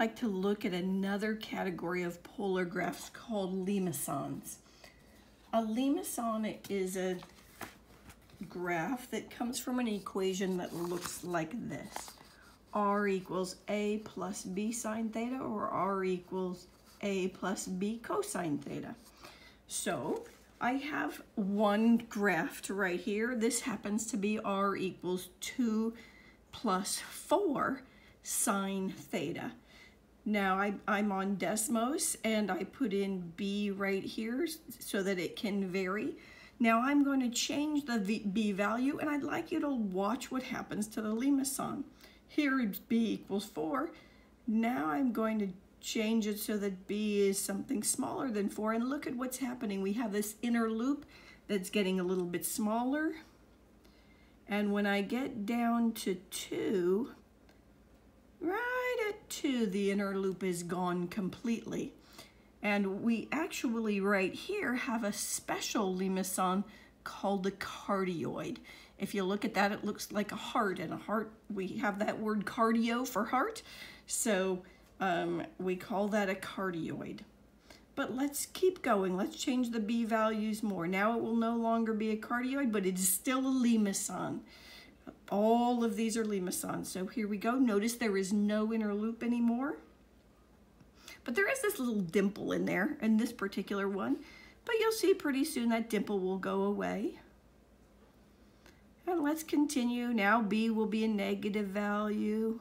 like to look at another category of polar graphs called limacons. A limacon is a graph that comes from an equation that looks like this. r equals a plus b sine theta or r equals a plus b cosine theta. So I have one graph right here. This happens to be r equals 2 plus 4 sine theta. Now I, I'm on Desmos and I put in b right here so that it can vary. Now I'm going to change the b value and I'd like you to watch what happens to the limacon. Here b equals 4. Now I'm going to change it so that b is something smaller than 4 and look at what's happening. We have this inner loop that's getting a little bit smaller and when I get down to 2, right 2 the inner loop is gone completely. And we actually right here have a special limacon called the cardioid. If you look at that, it looks like a heart, and a heart, we have that word cardio for heart, so um, we call that a cardioid. But let's keep going. Let's change the B values more. Now it will no longer be a cardioid, but it is still a limacon. All of these are limacons. So here we go. Notice there is no inner loop anymore. But there is this little dimple in there in this particular one. But you'll see pretty soon that dimple will go away. And let's continue. Now B will be a negative value.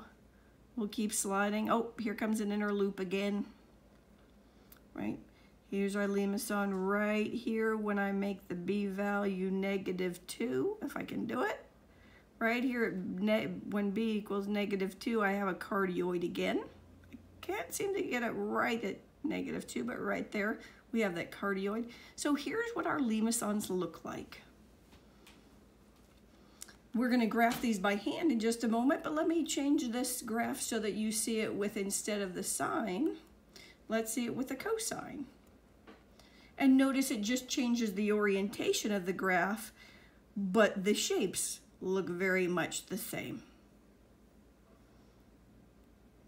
We'll keep sliding. Oh, here comes an inner loop again. Right? Here's our limacon right here when I make the B value negative 2, if I can do it. Right here, when B equals negative 2, I have a cardioid again I can't seem to get it right at negative 2, but right there we have that cardioid. So here's what our limacons look like. We're going to graph these by hand in just a moment, but let me change this graph so that you see it with, instead of the sine, let's see it with the cosine. And notice it just changes the orientation of the graph, but the shapes look very much the same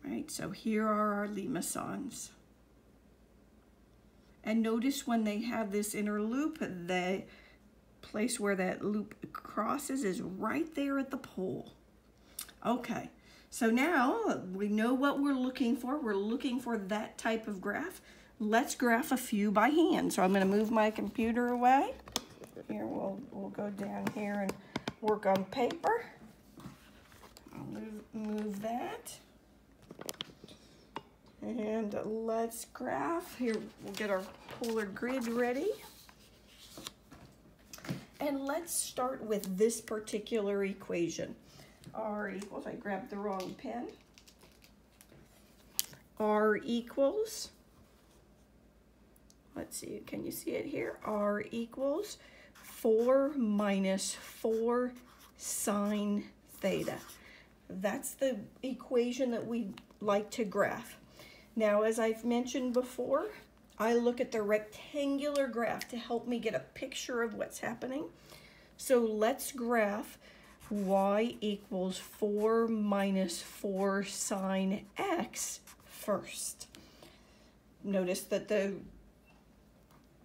right? So here are our limacons. And notice when they have this inner loop, the place where that loop crosses is right there at the pole. Okay, so now we know what we're looking for. We're looking for that type of graph. Let's graph a few by hand. So I'm gonna move my computer away. Here, we'll, we'll go down here and work on paper. I'll move, move that. And let's graph. Here, we'll get our polar grid ready. And let's start with this particular equation. R equals, I grabbed the wrong pen. R equals, let's see, can you see it here? R equals 4 minus 4 sine theta. That's the equation that we like to graph. Now, as I've mentioned before, I look at the rectangular graph to help me get a picture of what's happening. So let's graph y equals 4 minus 4 sine x first. Notice that the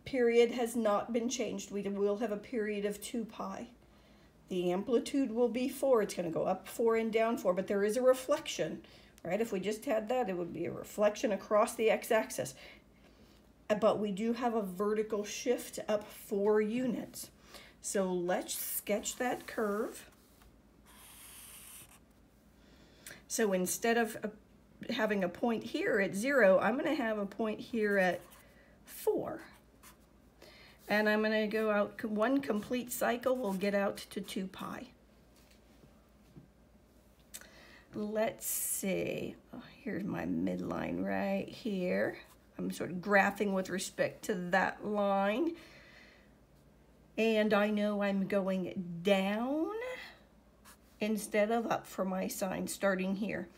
period has not been changed. We will have a period of 2 pi. The amplitude will be 4. It's going to go up 4 and down 4, but there is a reflection right? If we just had that, it would be a reflection across the x-axis. Uh, but we do have a vertical shift up four units. So let's sketch that curve. So instead of uh, having a point here at zero, I'm gonna have a point here at four. And I'm gonna go out one complete cycle, we'll get out to two pi let's see, oh, here's my midline right here. I'm sort of graphing with respect to that line. And I know I'm going down instead of up for my sine starting here.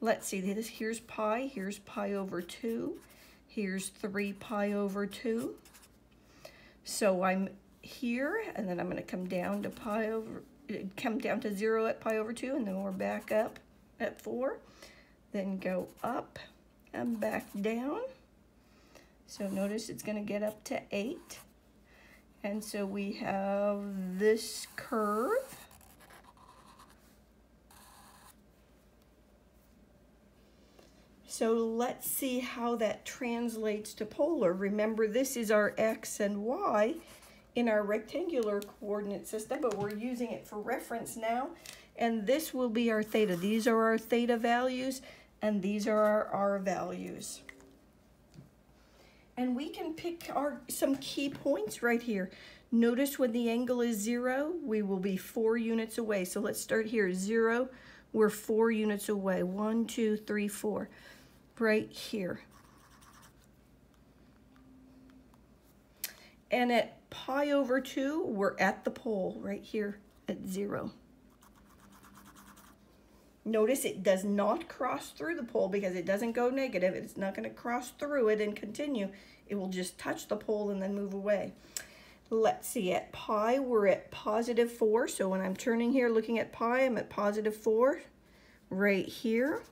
Let's see, this here's pi, here's pi over 2, here's 3 pi over 2. So I'm here, and then I'm going to come down to pi over, come down to 0 at pi over 2, and then we're back up at 4, then go up and back down. So notice it's going to get up to 8. And so we have this curve. So let's see how that translates to polar. Remember, this is our x and y in our rectangular coordinate system, but we're using it for reference now. And this will be our theta. These are our theta values, and these are our r values. And we can pick our some key points right here. Notice when the angle is zero, we will be four units away. So let's start here, zero, we're four units away. One, two, three, four, right here. And at pi over two, we're at the pole right here at zero. Notice it does not cross through the pole because it doesn't go negative. It's not going to cross through it and continue. It will just touch the pole and then move away. Let's see, at pi, we're at positive 4. So when I'm turning here looking at pi, I'm at positive 4 right here.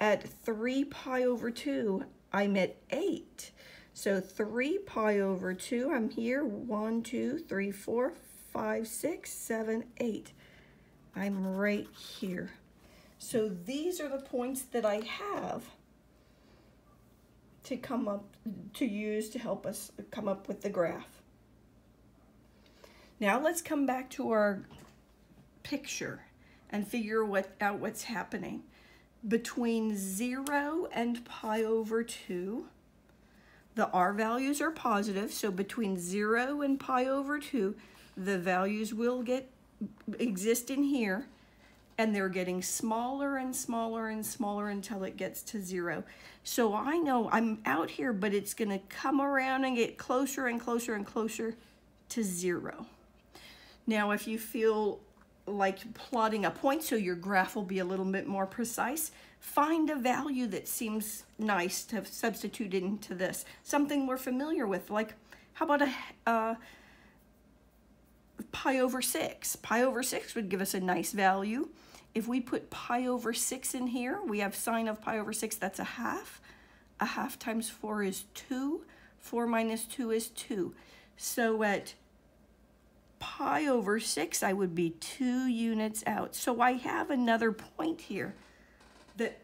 At 3 pi over 2, I'm at 8. So 3 pi over 2, I'm here. 1, 2, 3, 4, five, six, seven, eight. I'm right here. So these are the points that I have to come up, to use to help us come up with the graph. Now let's come back to our picture and figure what, out what's happening. Between 0 and pi over 2, the r values are positive, so between 0 and pi over 2, the values will get exist in here and they're getting smaller and smaller and smaller until it gets to zero. So I know I'm out here, but it's gonna come around and get closer and closer and closer to zero. Now, if you feel like plotting a point so your graph will be a little bit more precise, find a value that seems nice to substitute into this. Something we're familiar with, like how about a, uh, pi over 6. Pi over 6 would give us a nice value. If we put pi over 6 in here, we have sine of pi over 6, that's a half. A half times 4 is 2. 4 minus 2 is 2. So at pi over 6, I would be 2 units out. So I have another point here that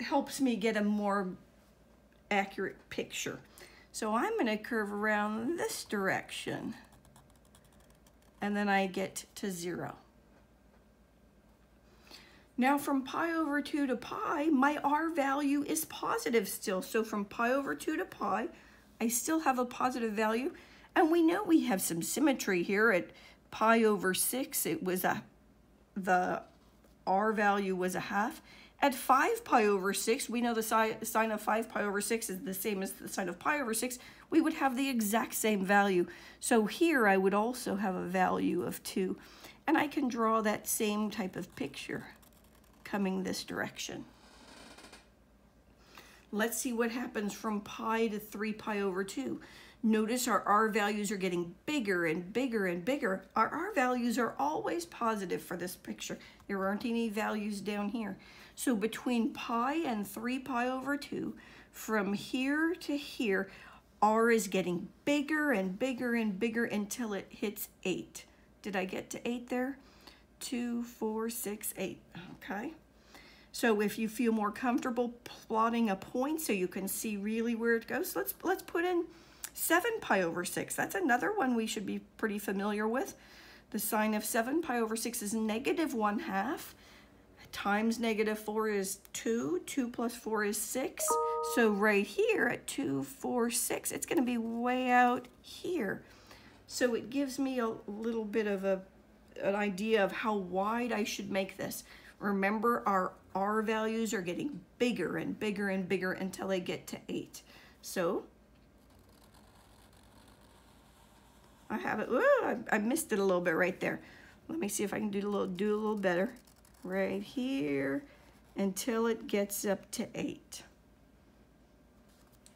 helps me get a more accurate picture. So I'm going to curve around this direction and then I get to zero. Now from pi over 2 to pi, my r value is positive still. So from pi over 2 to pi, I still have a positive value. And we know we have some symmetry here at pi over 6. It was a, the r value was a half. At 5 pi over 6, we know the sine of 5 pi over 6 is the same as the sine of pi over 6. We would have the exact same value. So here I would also have a value of 2. And I can draw that same type of picture coming this direction. Let's see what happens from pi to 3 pi over 2. Notice our R values are getting bigger and bigger and bigger. Our R values are always positive for this picture. There aren't any values down here. So between pi and 3 pi over 2, from here to here, r is getting bigger and bigger and bigger until it hits 8. Did I get to 8 there? 2, 4, 6, 8. Okay. So if you feel more comfortable plotting a point so you can see really where it goes, let's, let's put in 7 pi over 6. That's another one we should be pretty familiar with. The sine of 7 pi over 6 is negative 1 half times negative 4 is 2. 2 plus 4 is 6. So right here at 2, 4, 6, it's going to be way out here. So it gives me a little bit of a, an idea of how wide I should make this. Remember, our R values are getting bigger and bigger and bigger until they get to 8. So I have it. Ooh, I, I missed it a little bit right there. Let me see if I can do a little, do a little better right here until it gets up to 8.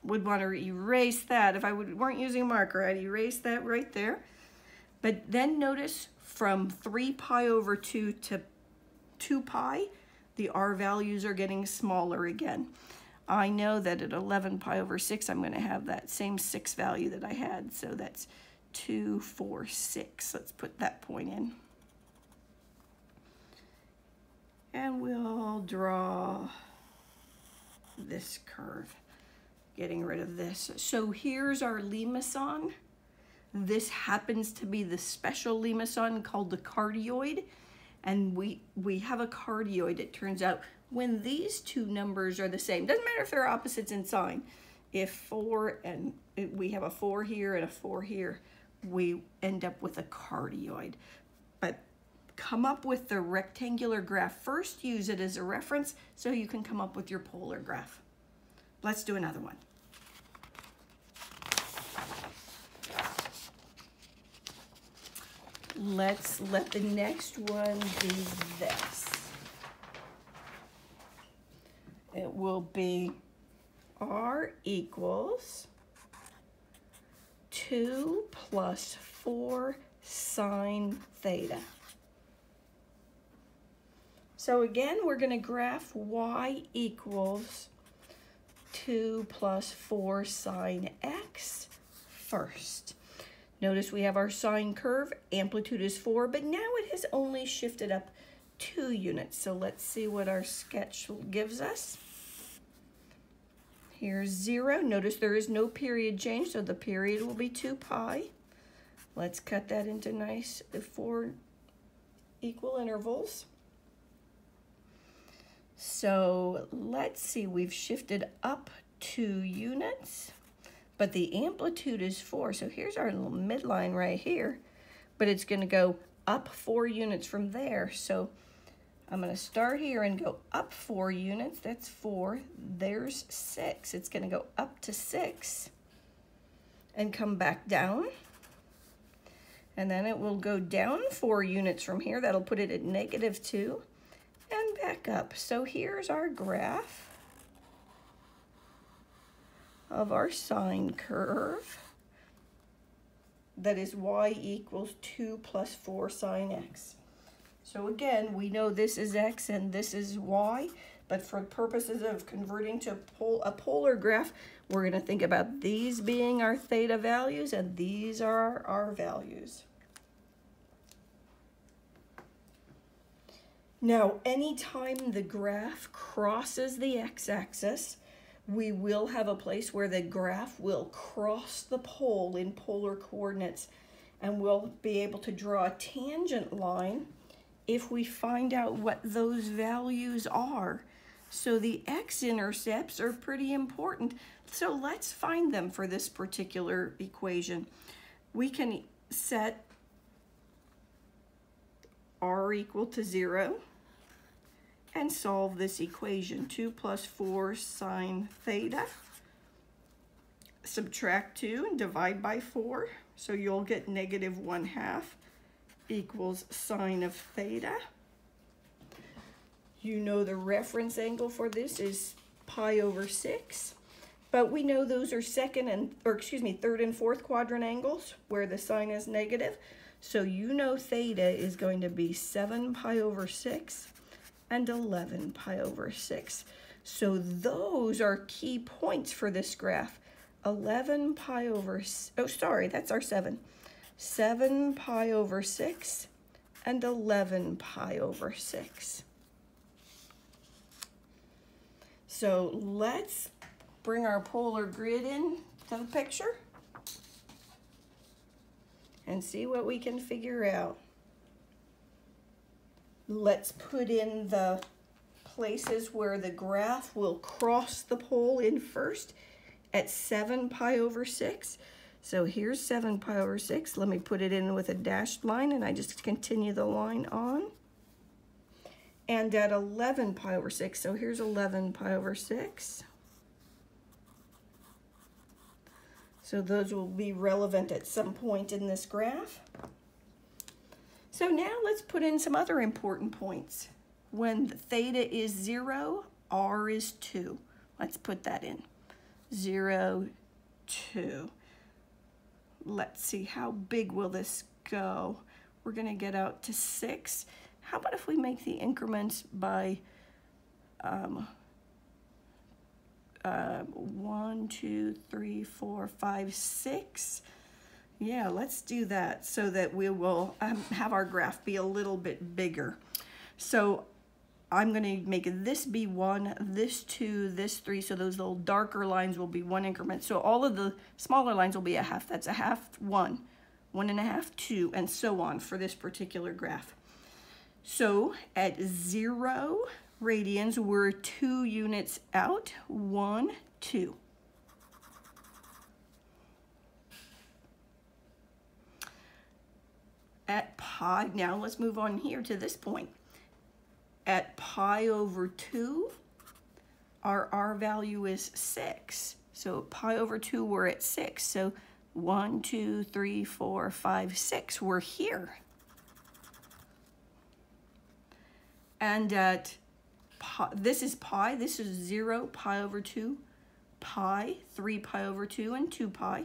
Would want to erase that. If I would, weren't using a marker, I'd erase that right there. But then notice from 3 pi over 2 to 2 pi, the R values are getting smaller again. I know that at 11 pi over 6, I'm going to have that same 6 value that I had. So that's 2, 4, 6. Let's put that point in. And we'll draw this curve, getting rid of this. So here's our limacon. This happens to be the special limacon called the cardioid. And we, we have a cardioid, it turns out, when these two numbers are the same. Doesn't matter if they're opposites in sign. If 4 and we have a 4 here and a 4 here, we end up with a cardioid. But come up with the rectangular graph first, use it as a reference so you can come up with your polar graph. Let's do another one. Let's let the next one be this. It will be R equals 2 plus 4 sine theta. So again, we're going to graph y equals 2 plus 4 sine x first. Notice we have our sine curve, amplitude is 4, but now it has only shifted up 2 units. So let's see what our sketch gives us. Here's 0. Notice there is no period change, so the period will be 2 pi. Let's cut that into nice 4 equal intervals. So let's see, we've shifted up 2 units but the amplitude is four. So here's our little midline right here, but it's gonna go up four units from there. So I'm gonna start here and go up four units, that's four, there's six. It's gonna go up to six and come back down. And then it will go down four units from here. That'll put it at negative two and back up. So here's our graph of our sine curve that is y equals 2 plus 4 sine x. So again, we know this is x and this is y, but for purposes of converting to pol a polar graph, we're going to think about these being our theta values and these are our values. Now, anytime the graph crosses the x-axis, we will have a place where the graph will cross the pole in polar coordinates and we'll be able to draw a tangent line if we find out what those values are. So the x-intercepts are pretty important. So let's find them for this particular equation. We can set r equal to 0 and solve this equation. 2 plus 4 sine theta. Subtract 2 and divide by 4. So you'll get negative 1 half equals sine of theta. You know the reference angle for this is pi over 6. But we know those are second and, or excuse me, third and fourth quadrant angles where the sine is negative. So you know theta is going to be 7 pi over 6 and 11 pi over 6. So those are key points for this graph. 11 pi over, oh sorry, that's our 7. 7 pi over 6 and 11 pi over 6. So let's bring our polar grid in to the picture and see what we can figure out. Let's put in the places where the graph will cross the pole in first at 7 pi over 6. So here's 7 pi over 6. Let me put it in with a dashed line and I just continue the line on. And at 11 pi over 6, so here's 11 pi over 6. So those will be relevant at some point in this graph. So now let's put in some other important points. When theta is 0, r is 2. Let's put that in. 0, 2. Let's see, how big will this go? We're going to get out to 6. How about if we make the increments by um, uh, one, two, three, four, five, six. Yeah, let's do that so that we will um, have our graph be a little bit bigger. So I'm going to make this be one, this two, this three. So those little darker lines will be one increment. So all of the smaller lines will be a half. That's a half one, one and a half, two, and so on for this particular graph. So at zero radians, we're two units out, one, two. At pi, now let's move on here to this point at pi over 2, our R value is 6. So pi over 2, we're at 6. So 1, 2, 3, 4, 5, 6, we're here. And at pi, this is pi, this is 0, pi over 2, pi, 3 pi over 2, and 2 pi.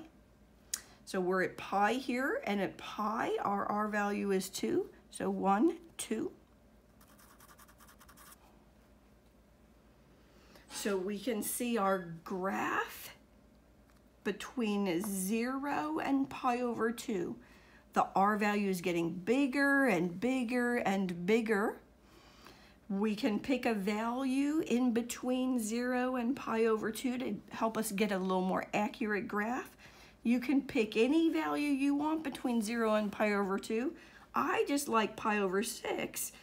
So we're at pi here, and at pi, our R value is 2. So 1, 2. So we can see our graph between 0 and pi over 2. The R value is getting bigger and bigger and bigger. We can pick a value in between 0 and pi over 2 to help us get a little more accurate graph. You can pick any value you want between 0 and pi over 2. I just like pi over 6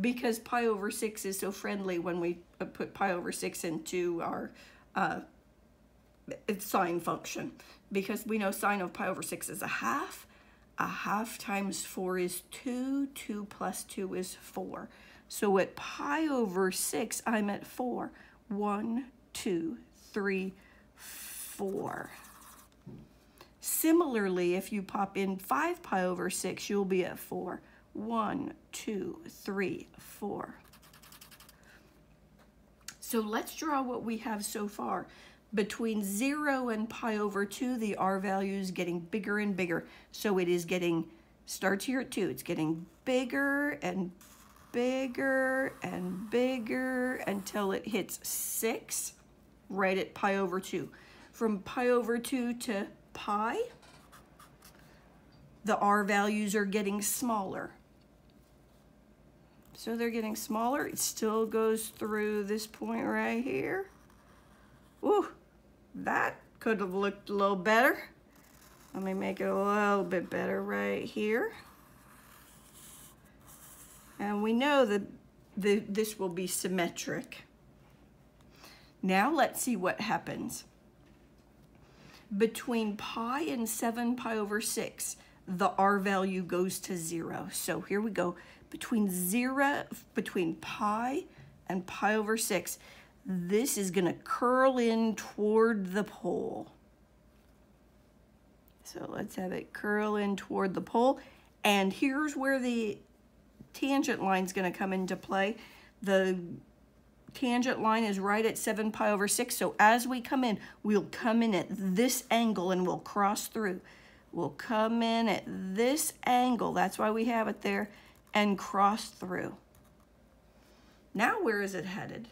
because pi over 6 is so friendly when we uh, put pi over 6 into our uh, sine function. Because we know sine of pi over 6 is a half. A half times 4 is 2. 2 plus 2 is 4. So at pi over 6, I'm at 4. 1, 2, 3, 4. Similarly, if you pop in 5 pi over 6, you'll be at 4 one, two, three, four. So let's draw what we have so far. Between 0 and pi over 2, the r value is getting bigger and bigger. So it is getting, starts here at 2, it's getting bigger and bigger and bigger until it hits 6 right at pi over 2. From pi over 2 to pi, the r values are getting smaller. So they're getting smaller. It still goes through this point right here. Ooh, that could have looked a little better. Let me make it a little bit better right here. And we know that the, this will be symmetric. Now let's see what happens. Between pi and 7 pi over 6, the r value goes to 0. So here we go between zero, between pi and pi over six, this is gonna curl in toward the pole. So let's have it curl in toward the pole. And here's where the tangent line is gonna come into play. The tangent line is right at 7 pi over 6. So as we come in, we'll come in at this angle and we'll cross through. We'll come in at this angle. That's why we have it there and cross through. Now where is it headed?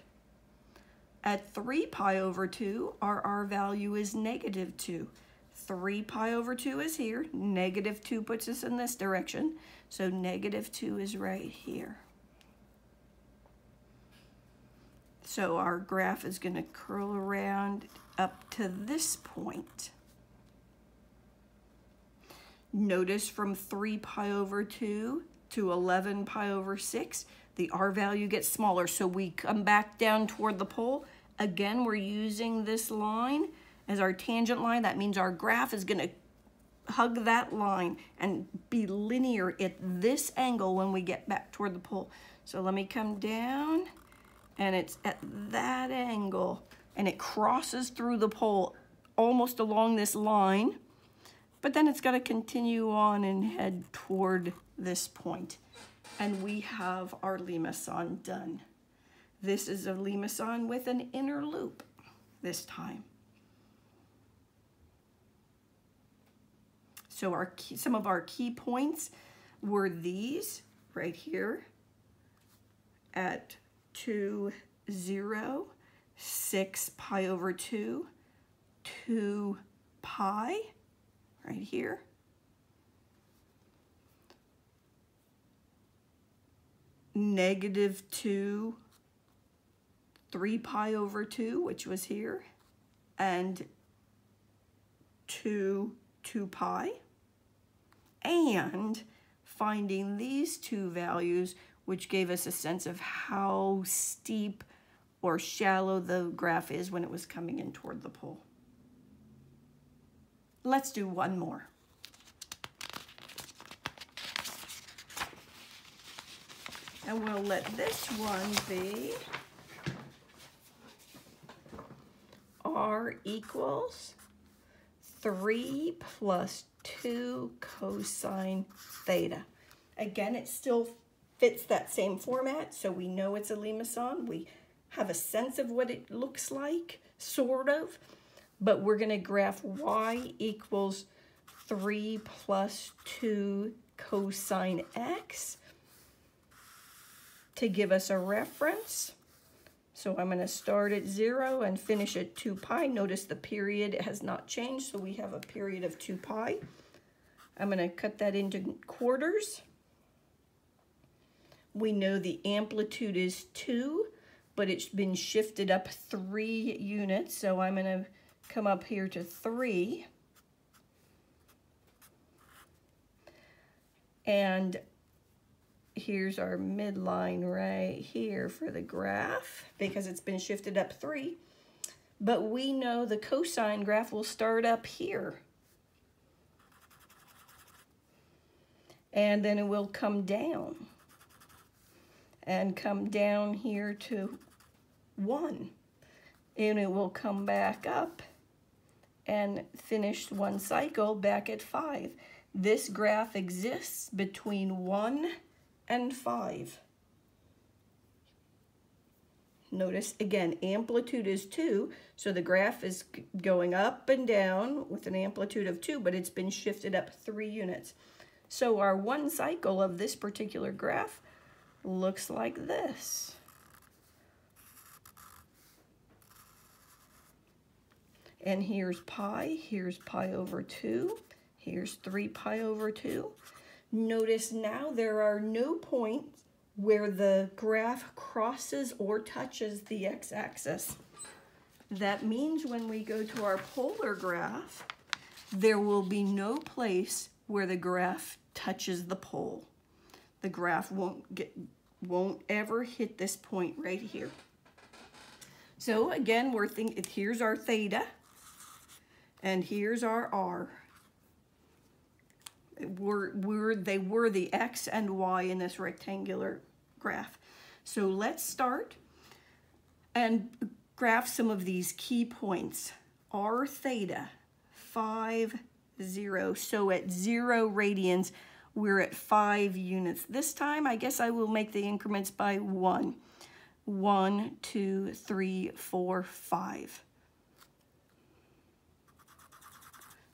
At 3 pi over 2, our R value is negative 2. 3 pi over 2 is here. Negative 2 puts us in this direction. So negative 2 is right here. So our graph is going to curl around up to this point. Notice from 3 pi over 2 to 11 pi over 6, the R value gets smaller. So we come back down toward the pole. Again, we're using this line as our tangent line. That means our graph is going to hug that line and be linear at this angle when we get back toward the pole. So let me come down and it's at that angle and it crosses through the pole almost along this line, but then it's to continue on and head toward this point. And we have our limacon done. This is a limacon with an inner loop this time. So our key, some of our key points were these right here at 2, 0, 6 pi over 2, 2 pi, right here. Negative 2, 3 pi over 2, which was here, and 2, 2 pi. And finding these two values, which gave us a sense of how steep or shallow the graph is when it was coming in toward the pole. Let's do one more. And we'll let this one be R equals 3 plus 2 cosine theta. Again, it still fits that same format, so we know it's a limacon. We have a sense of what it looks like, sort of, but we're going to graph y equals 3 plus 2 cosine x to give us a reference. So I'm going to start at 0 and finish at 2 pi. Notice the period has not changed, so we have a period of 2 pi. I'm going to cut that into quarters. We know the amplitude is 2, but it's been shifted up 3 units, so I'm going to come up here to 3. And here's our midline right here for the graph because it's been shifted up 3. But we know the cosine graph will start up here. And then it will come down and come down here to 1. And it will come back up and finish one cycle back at 5. This graph exists between 1 and 5. Notice again, amplitude is 2, so the graph is going up and down with an amplitude of 2, but it's been shifted up 3 units. So our one cycle of this particular graph looks like this. And here's pi, here's pi over 2, here's 3 pi over 2. Notice now there are no points where the graph crosses or touches the x-axis. That means when we go to our polar graph, there will be no place where the graph touches the pole. The graph won't get won't ever hit this point right here. So again, we're thinking here's our theta and here's our r. We're, we're, they were the x and y in this rectangular graph. So let's start and graph some of these key points. r theta, 5, 0. So at 0 radians, we're at 5 units. This time, I guess I will make the increments by 1. 1, 2, 3, 4, 5.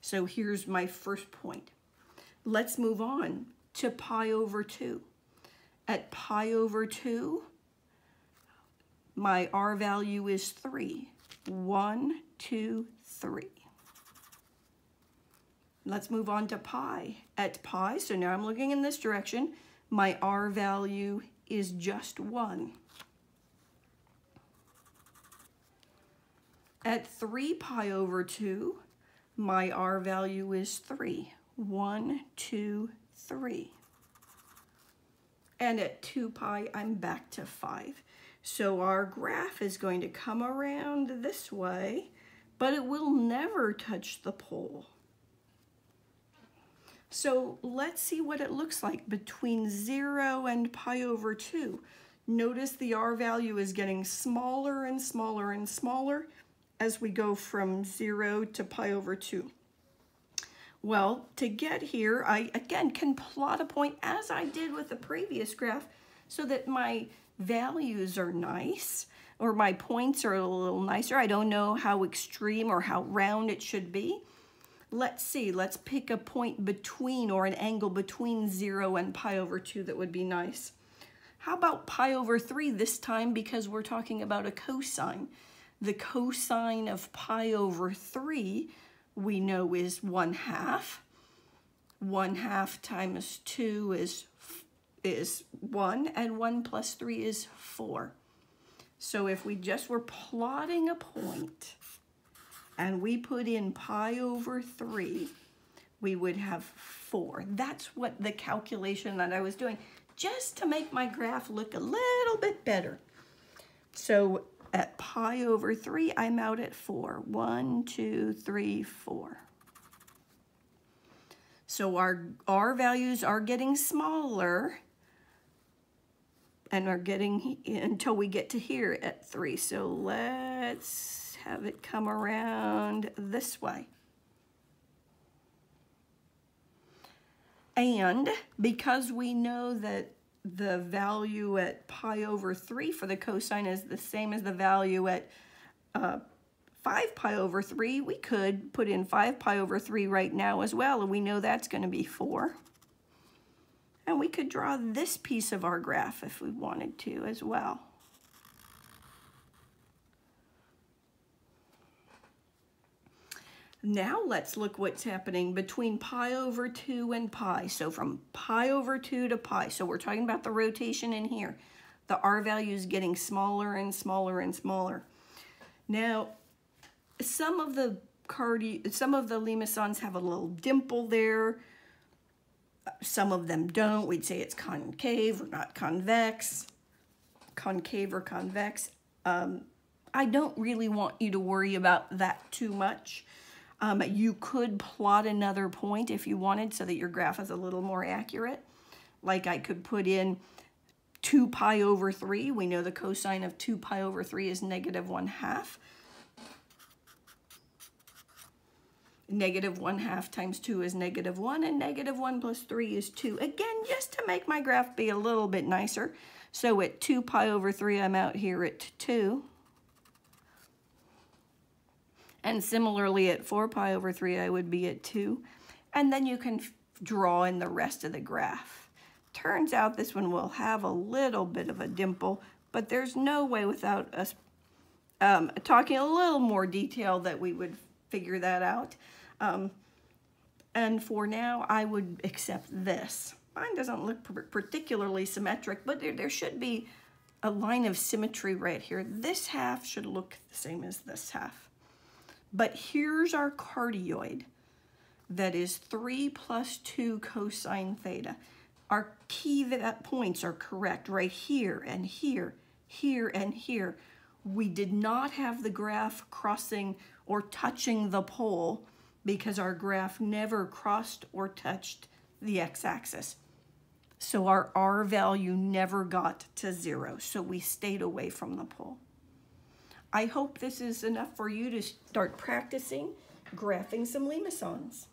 So here's my first point. Let's move on to pi over 2. At pi over 2, my R value is 3. 1, 2, 3. Let's move on to pi. At pi, so now I'm looking in this direction, my R value is just 1. At 3 pi over 2, my R value is 3. 1, 2, 3. And at 2 pi, I'm back to 5. So our graph is going to come around this way, but it will never touch the pole. So let's see what it looks like between 0 and pi over 2. Notice the R value is getting smaller and smaller and smaller as we go from 0 to pi over 2. Well, to get here, I again can plot a point as I did with the previous graph so that my values are nice or my points are a little nicer. I don't know how extreme or how round it should be. Let's see, let's pick a point between or an angle between 0 and pi over 2 that would be nice. How about pi over 3 this time because we're talking about a cosine? The cosine of pi over 3 we know is 1 half. 1 half times 2 is, is 1, and 1 plus 3 is 4. So if we just were plotting a point and we put in pi over 3, we would have 4. That's what the calculation that I was doing just to make my graph look a little bit better. So at pi over 3, I'm out at 4. 1, 2, 3, 4. So our R values are getting smaller and are getting until we get to here at 3. So let's have it come around this way. And because we know that the value at pi over 3 for the cosine is the same as the value at uh, 5 pi over 3, we could put in 5 pi over 3 right now as well, and we know that's going to be 4. And we could draw this piece of our graph if we wanted to as well. Now let's look what's happening between pi over 2 and pi. So from pi over 2 to pi. So we're talking about the rotation in here. The R value is getting smaller and smaller and smaller. Now, some of the cardi some of the limacons have a little dimple there. Some of them don't. We'd say it's concave or not convex. Concave or convex. Um, I don't really want you to worry about that too much. Um, you could plot another point if you wanted so that your graph is a little more accurate. Like I could put in 2 pi over 3. We know the cosine of 2 pi over 3 is negative 1 half. Negative 1 half times 2 is negative 1, and negative 1 plus 3 is 2. Again, just to make my graph be a little bit nicer. So at 2 pi over 3, I'm out here at 2. And similarly at 4 pi over 3, I would be at 2. And then you can draw in the rest of the graph. Turns out this one will have a little bit of a dimple, but there's no way without us um, talking a little more detail that we would figure that out. Um, and for now, I would accept this. Mine doesn't look particularly symmetric, but there, there should be a line of symmetry right here. This half should look the same as this half. But here's our cardioid that is 3 plus 2 cosine theta. Our key that points are correct right here and here, here and here. We did not have the graph crossing or touching the pole because our graph never crossed or touched the x-axis. So our R value never got to zero, so we stayed away from the pole. I hope this is enough for you to start practicing graphing some limacons.